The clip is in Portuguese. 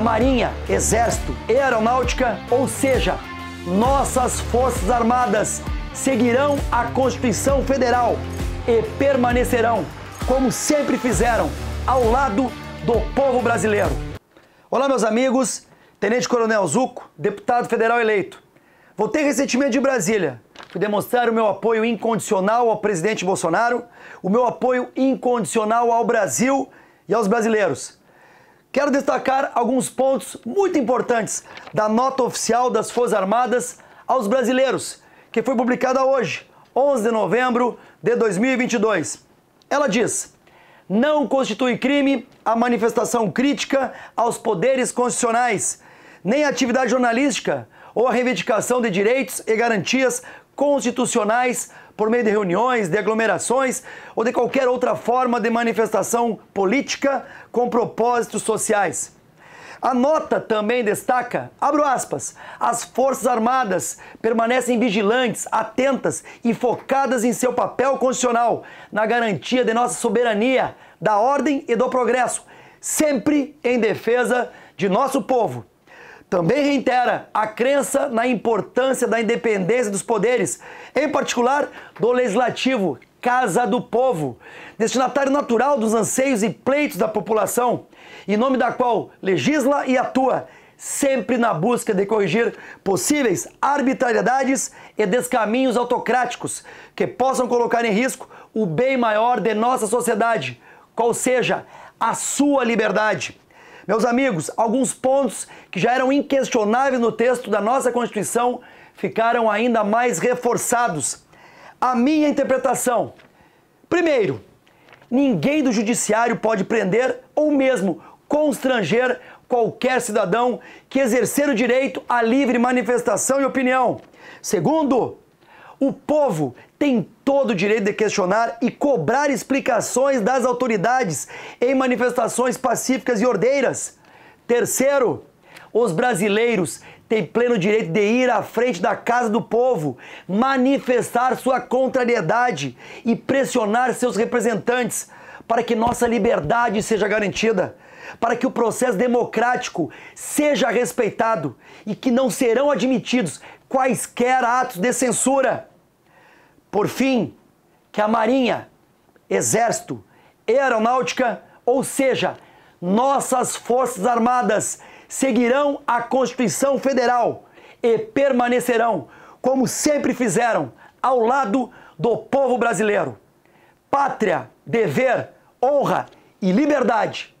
Marinha, Exército e Aeronáutica, ou seja, nossas Forças Armadas, seguirão a Constituição Federal e permanecerão, como sempre fizeram, ao lado do povo brasileiro. Olá, meus amigos, Tenente Coronel Zuco, deputado federal eleito. Voltei recentemente de Brasília. Fui demonstrar o meu apoio incondicional ao presidente Bolsonaro, o meu apoio incondicional ao Brasil e aos brasileiros. Quero destacar alguns pontos muito importantes da nota oficial das Forças Armadas aos brasileiros, que foi publicada hoje, 11 de novembro de 2022. Ela diz: não constitui crime a manifestação crítica aos poderes constitucionais, nem a atividade jornalística ou a reivindicação de direitos e garantias constitucionais por meio de reuniões, de aglomerações ou de qualquer outra forma de manifestação política com propósitos sociais. A nota também destaca, abro aspas, as Forças Armadas permanecem vigilantes, atentas e focadas em seu papel constitucional na garantia de nossa soberania, da ordem e do progresso, sempre em defesa de nosso povo. Também reitera a crença na importância da independência dos poderes, em particular do legislativo, Casa do Povo, destinatário natural dos anseios e pleitos da população, em nome da qual legisla e atua, sempre na busca de corrigir possíveis arbitrariedades e descaminhos autocráticos que possam colocar em risco o bem maior de nossa sociedade, qual seja a sua liberdade. Meus amigos, alguns pontos que já eram inquestionáveis no texto da nossa Constituição ficaram ainda mais reforçados. A minha interpretação. Primeiro, ninguém do judiciário pode prender ou mesmo constranger qualquer cidadão que exercer o direito à livre manifestação e opinião. Segundo, o povo tem todo o direito de questionar e cobrar explicações das autoridades em manifestações pacíficas e ordeiras. Terceiro, os brasileiros têm pleno direito de ir à frente da casa do povo, manifestar sua contrariedade e pressionar seus representantes para que nossa liberdade seja garantida, para que o processo democrático seja respeitado e que não serão admitidos quaisquer atos de censura. Por fim, que a Marinha, Exército Aeronáutica, ou seja, nossas Forças Armadas, seguirão a Constituição Federal e permanecerão, como sempre fizeram, ao lado do povo brasileiro. Pátria, dever, honra e liberdade